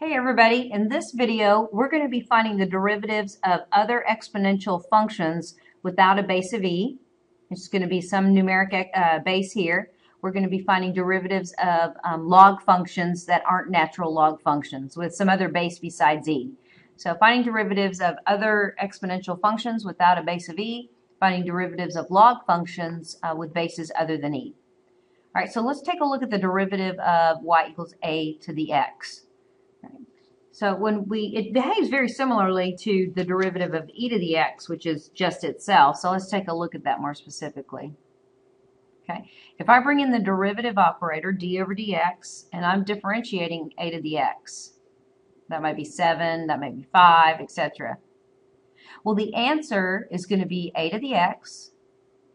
Hey everybody, in this video we're going to be finding the derivatives of other exponential functions without a base of e. It's going to be some numeric uh, base here. We're going to be finding derivatives of um, log functions that aren't natural log functions with some other base besides e. So finding derivatives of other exponential functions without a base of e, finding derivatives of log functions uh, with bases other than e. All right, so let's take a look at the derivative of y equals a to the x. So when we, it behaves very similarly to the derivative of e to the x, which is just itself. So let's take a look at that more specifically. Okay, if I bring in the derivative operator, d over dx, and I'm differentiating a to the x, that might be 7, that might be 5, etc. Well, the answer is going to be a to the x,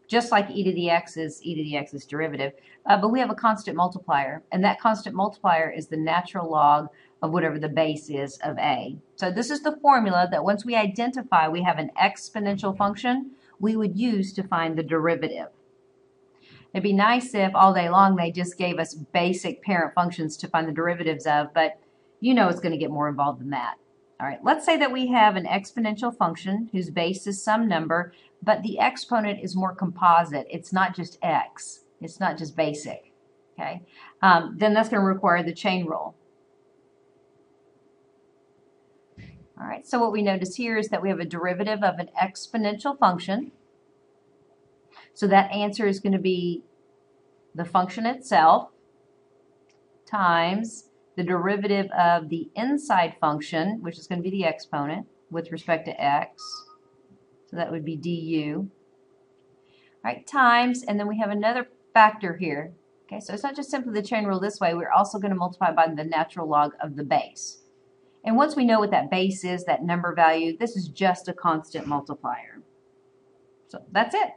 just like e to the x is e to the x's derivative, uh, but we have a constant multiplier, and that constant multiplier is the natural log of whatever the base is of a. So this is the formula that once we identify we have an exponential function, we would use to find the derivative. It'd be nice if all day long they just gave us basic parent functions to find the derivatives of, but you know it's going to get more involved than that. All right, let's say that we have an exponential function whose base is some number, but the exponent is more composite. It's not just x. It's not just basic. Okay, um, then that's going to require the chain rule. All right, so what we notice here is that we have a derivative of an exponential function. So that answer is going to be the function itself times the derivative of the inside function, which is going to be the exponent with respect to x. So that would be du. All right, times, and then we have another factor here. Okay, so it's not just simply the chain rule this way. We're also going to multiply by the natural log of the base. And once we know what that base is, that number value, this is just a constant multiplier. So that's it.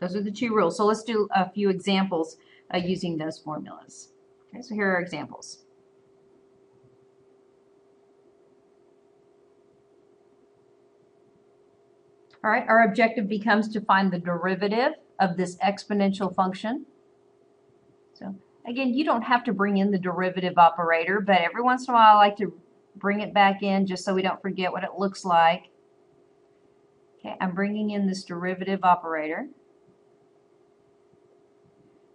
Those are the two rules. So let's do a few examples uh, using those formulas. Okay, so here are examples. All right, our objective becomes to find the derivative of this exponential function. So again, you don't have to bring in the derivative operator, but every once in a while I like to bring it back in just so we don't forget what it looks like. Okay, I'm bringing in this derivative operator.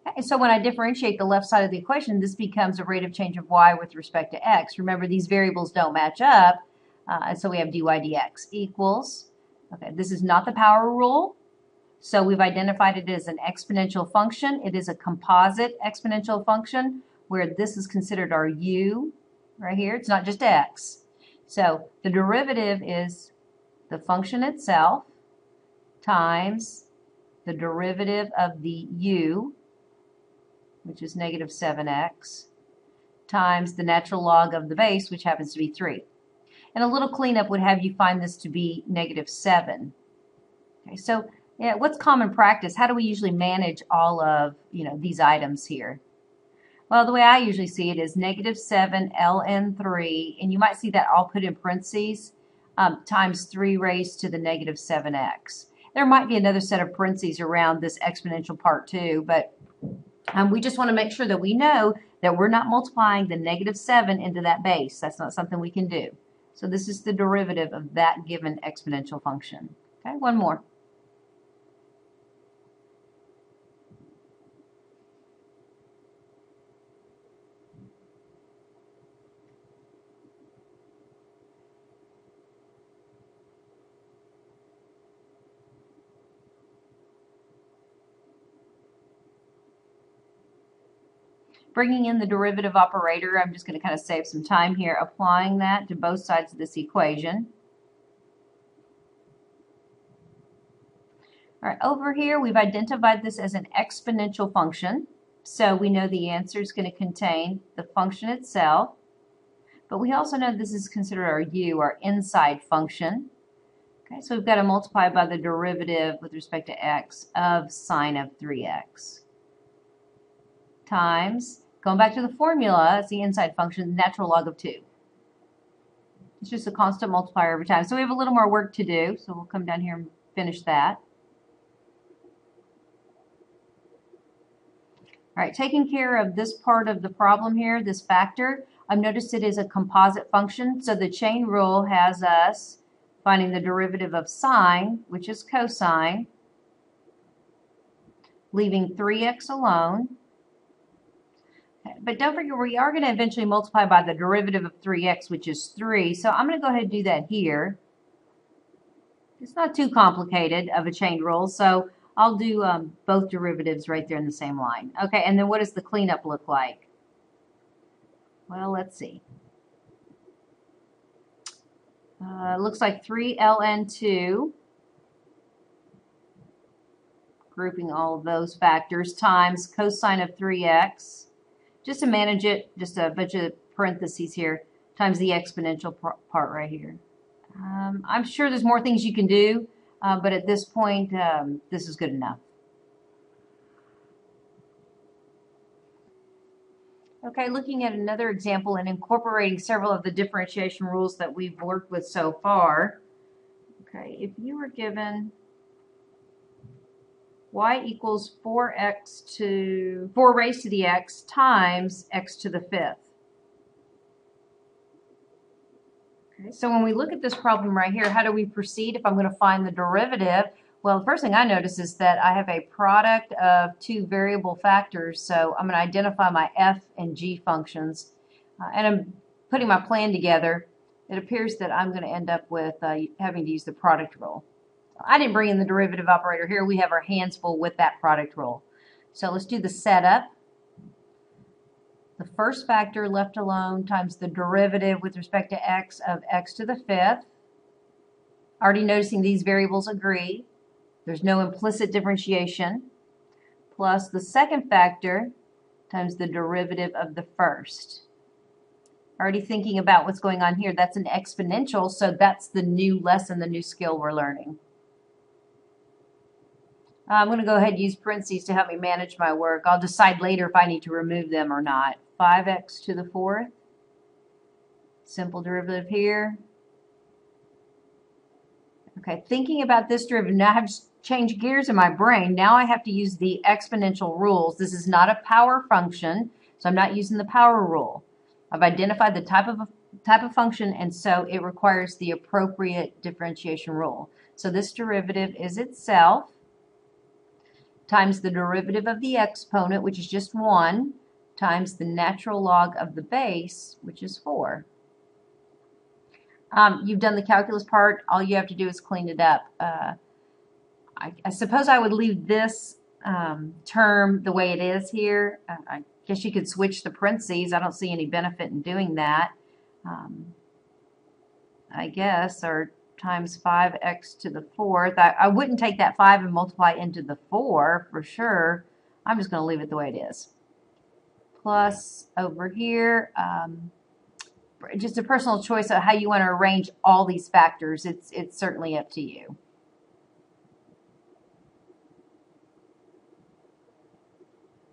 Okay, so when I differentiate the left side of the equation, this becomes a rate of change of y with respect to x. Remember, these variables don't match up, uh, and so we have dy dx equals, okay, this is not the power rule, so we've identified it as an exponential function. It is a composite exponential function where this is considered our u, right here. It's not just x. So the derivative is the function itself times the derivative of the u, which is negative 7x, times the natural log of the base, which happens to be 3. And a little cleanup would have you find this to be negative 7. Okay, so yeah, what's common practice? How do we usually manage all of you know these items here? Well, the way I usually see it is negative 7 ln3, and you might see that all put in parentheses, um, times 3 raised to the negative 7x. There might be another set of parentheses around this exponential part too, but um, we just want to make sure that we know that we're not multiplying the negative 7 into that base. That's not something we can do. So this is the derivative of that given exponential function. Okay, one more. Bringing in the derivative operator, I'm just going to kind of save some time here, applying that to both sides of this equation. All right, over here we've identified this as an exponential function. So we know the answer is going to contain the function itself. But we also know this is considered our u, our inside function. Okay, so we've got to multiply by the derivative with respect to x of sine of 3x times Going back to the formula, it's the inside function, natural log of 2. It's just a constant multiplier every time. So we have a little more work to do, so we'll come down here and finish that. All right, taking care of this part of the problem here, this factor, I've noticed it is a composite function, so the chain rule has us finding the derivative of sine, which is cosine, leaving 3x alone. But don't forget, we are going to eventually multiply by the derivative of 3x, which is 3. So I'm going to go ahead and do that here. It's not too complicated of a chain rule, so I'll do um, both derivatives right there in the same line. Okay, and then what does the cleanup look like? Well, let's see. Uh, looks like 3ln2, grouping all of those factors, times cosine of 3x, just to manage it, just a bunch of parentheses here, times the exponential part right here. Um, I'm sure there's more things you can do, uh, but at this point, um, this is good enough. Okay, looking at another example and incorporating several of the differentiation rules that we've worked with so far. Okay, if you were given y equals 4x to 4 raised to the x times x to the fifth. Okay, so when we look at this problem right here, how do we proceed if I'm going to find the derivative? Well, the first thing I notice is that I have a product of two variable factors, so I'm going to identify my f and g functions. Uh, and I'm putting my plan together. It appears that I'm going to end up with uh, having to use the product rule. I didn't bring in the derivative operator here. We have our hands full with that product rule. So let's do the setup. The first factor left alone times the derivative with respect to x of x to the fifth. Already noticing these variables agree. There's no implicit differentiation. Plus the second factor times the derivative of the first. Already thinking about what's going on here, that's an exponential, so that's the new lesson, the new skill we're learning. Uh, I'm going to go ahead and use parentheses to help me manage my work. I'll decide later if I need to remove them or not. 5x to the fourth. Simple derivative here. Okay, thinking about this derivative, now I have changed gears in my brain. Now I have to use the exponential rules. This is not a power function, so I'm not using the power rule. I've identified the type of type of function, and so it requires the appropriate differentiation rule. So this derivative is itself times the derivative of the exponent, which is just 1, times the natural log of the base, which is 4. Um, you've done the calculus part. All you have to do is clean it up. Uh, I, I, suppose I would leave this um, term the way it is here. Uh, I guess you could switch the parentheses. I don't see any benefit in doing that. Um, I guess, or times 5x to the fourth. I, I wouldn't take that 5 and multiply into the 4 for sure. I'm just going to leave it the way it is. Plus over here, um, just a personal choice of how you want to arrange all these factors. It's, it's certainly up to you.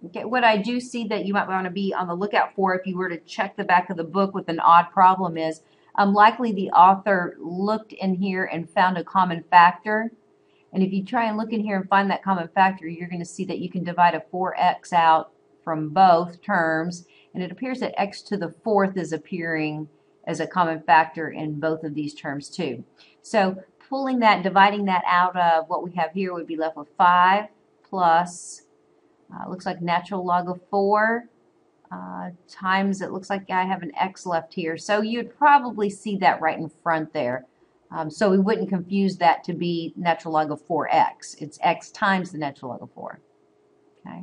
Okay, what I do see that you might want to be on the lookout for if you were to check the back of the book with an odd problem is um, likely the author looked in here and found a common factor. And if you try and look in here and find that common factor, you're going to see that you can divide a 4x out from both terms. And it appears that x to the fourth is appearing as a common factor in both of these terms too. So pulling that, dividing that out of what we have here would be left with 5 plus, uh, looks like natural log of 4 uh, times it looks like I have an x left here. So you'd probably see that right in front there. Um, so we wouldn't confuse that to be natural log of 4x. It's x times the natural log of 4. Okay.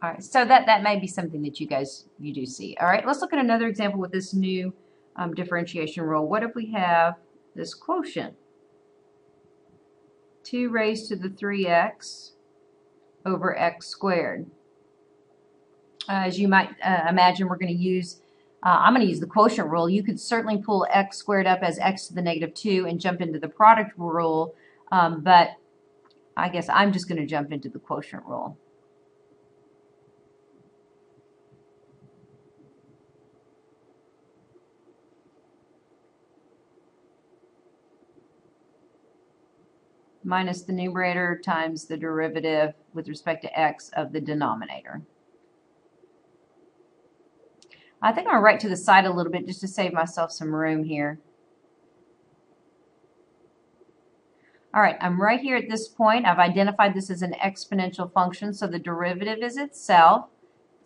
All right, so that, that may be something that you guys, you do see. All right, let's look at another example with this new um, differentiation rule. What if we have this quotient? 2 raised to the 3x over x squared. Uh, as you might uh, imagine, we're going to use, uh, I'm going to use the quotient rule. You could certainly pull x squared up as x to the negative 2 and jump into the product rule, um, but I guess I'm just going to jump into the quotient rule. Minus the numerator times the derivative with respect to x of the denominator. I think I'm going write to the side a little bit just to save myself some room here. All right, I'm right here at this point. I've identified this as an exponential function, so the derivative is itself.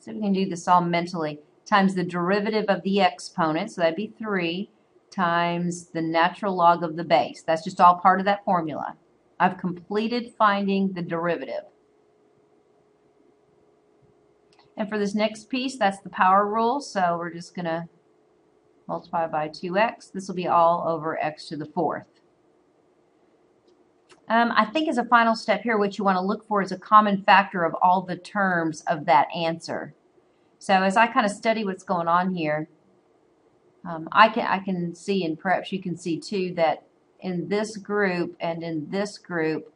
So we can do this all mentally. Times the derivative of the exponent, so that'd be 3, times the natural log of the base. That's just all part of that formula. I've completed finding the derivative. And for this next piece, that's the power rule, so we're just going to multiply by 2x. This will be all over x to the fourth. Um, I think as a final step here, what you want to look for is a common factor of all the terms of that answer. So as I kind of study what's going on here, um, I can I can see, and perhaps you can see too, that in this group and in this group,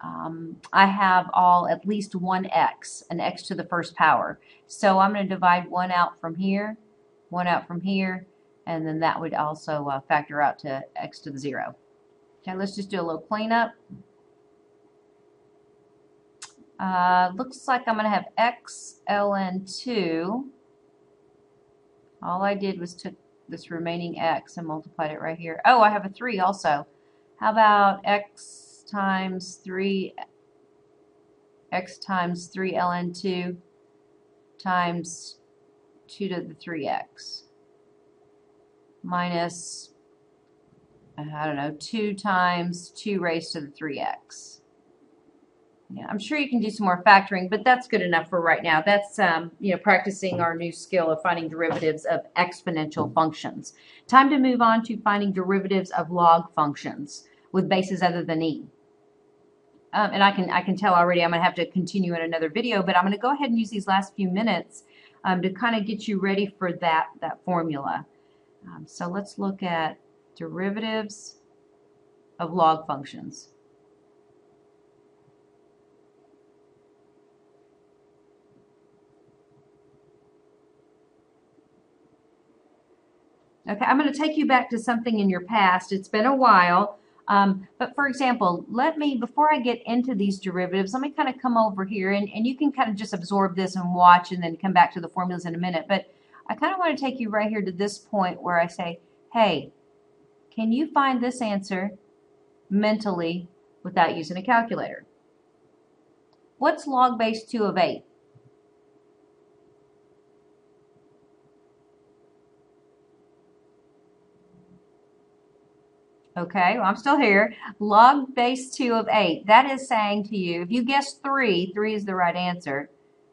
um, I have all at least one x, an x to the first power. So I'm going to divide one out from here, one out from here, and then that would also uh, factor out to x to the zero. Okay, let's just do a little cleanup. Uh, looks like I'm going to have x ln 2. All I did was took this remaining x and multiplied it right here. Oh, I have a 3 also. How about x times 3 x times 3 ln 2 times 2 to the 3x minus I don't know, 2 times 2 raised to the 3x. Yeah, I'm sure you can do some more factoring, but that's good enough for right now. That's um, you know practicing our new skill of finding derivatives of exponential functions. Time to move on to finding derivatives of log functions with bases other than e. Um, and I can I can tell already I'm going to have to continue in another video, but I'm going to go ahead and use these last few minutes um, to kind of get you ready for that that formula. Um, so let's look at derivatives of log functions. Okay, I'm going to take you back to something in your past. It's been a while. Um, but for example, let me, before I get into these derivatives, let me kind of come over here and, and you can kind of just absorb this and watch and then come back to the formulas in a minute. But I kind of want to take you right here to this point where I say, hey, can you find this answer mentally without using a calculator? What's log base 2 of 8? Okay, well, I'm still here. Log base 2 of 8. That is saying to you, if you guess 3, 3 is the right answer.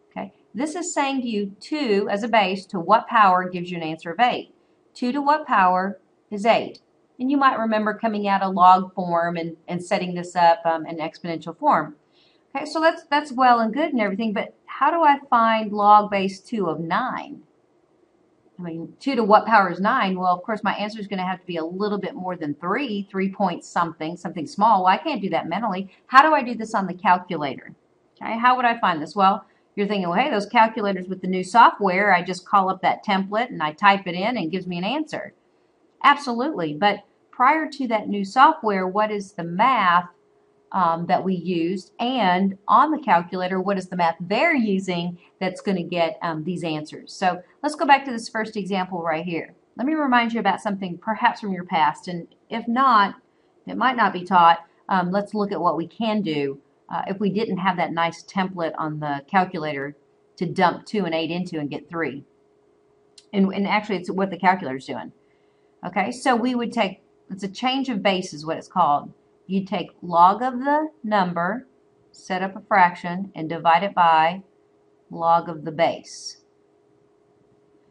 Okay, this is saying to you 2 as a base to what power gives you an answer of 8. 2 to what power is 8. And you might remember coming out a log form and, and setting this up um, in exponential form. Okay, so that's, that's well and good and everything, but how do I find log base 2 of 9? I mean, 2 to what power is 9? Well, of course, my answer is going to have to be a little bit more than 3, 3 point something, something small. Well, I can't do that mentally. How do I do this on the calculator? Okay, how would I find this? Well, you're thinking, well, hey, those calculators with the new software, I just call up that template and I type it in and it gives me an answer. Absolutely. But prior to that new software, what is the math um, that we used? And on the calculator, what is the math they're using that's going to get um, these answers? So let's go back to this first example right here. Let me remind you about something perhaps from your past. And if not, it might not be taught. Um, let's look at what we can do uh, if we didn't have that nice template on the calculator to dump 2 and 8 into and get 3. And, and actually, it's what the calculator's doing. Okay, so we would take, it's a change of base is what it's called. You take log of the number, set up a fraction, and divide it by log of the base.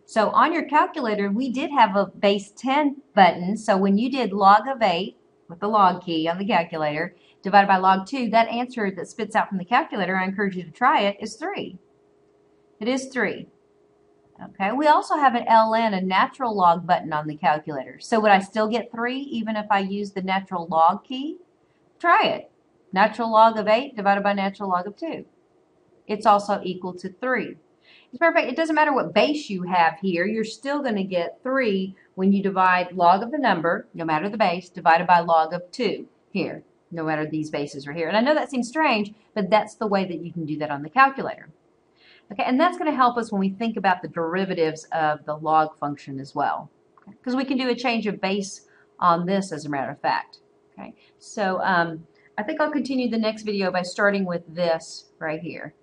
So on your calculator, we did have a base 10 button. So when you did log of 8 with the log key on the calculator, divided by log 2, that answer that spits out from the calculator, I encourage you to try it, is 3. It is 3. Okay, we also have an ln, a natural log button on the calculator. So would I still get 3 even if I use the natural log key? Try it. Natural log of 8 divided by natural log of 2. It's also equal to 3. As a matter of fact, it doesn't matter what base you have here, you're still going to get 3 when you divide log of the number, no matter the base, divided by log of 2 here. no matter these bases are here. And I know that seems strange, but that's the way that you can do that on the calculator. Okay, and that's going to help us when we think about the derivatives of the log function as well. Because we can do a change of base on this as a matter of fact. Okay, so um, I think I'll continue the next video by starting with this right here.